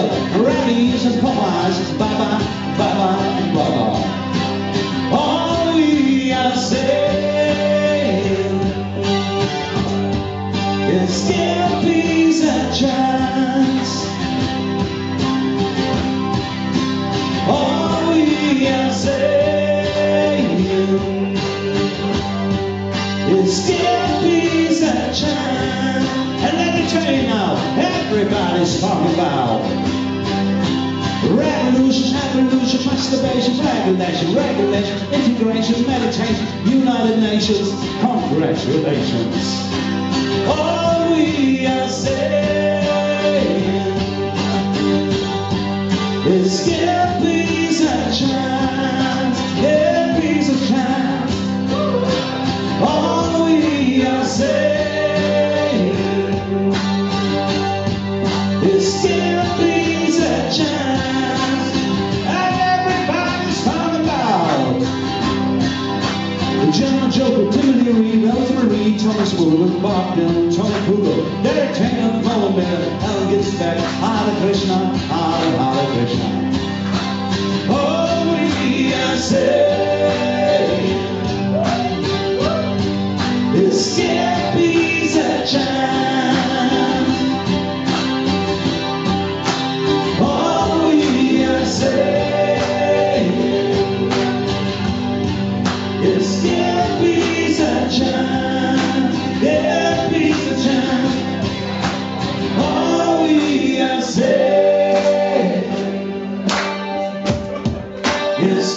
and rabbies and Popeyes, bye-bye, bye-bye, and bye-bye. All we are saying is give peace a chance. Everybody's talking about revolution, evolution, masturbation, regulation, regulation, integration, meditation, United Nations, congratulations. All we are saying is give John Joker, Timothy Reed, Elton Marie, Thomas Wood, Bob Dylan, Tony Poodle, Derek Taylor, Paul Miller, Allen Ginsberg, Hare Krishna,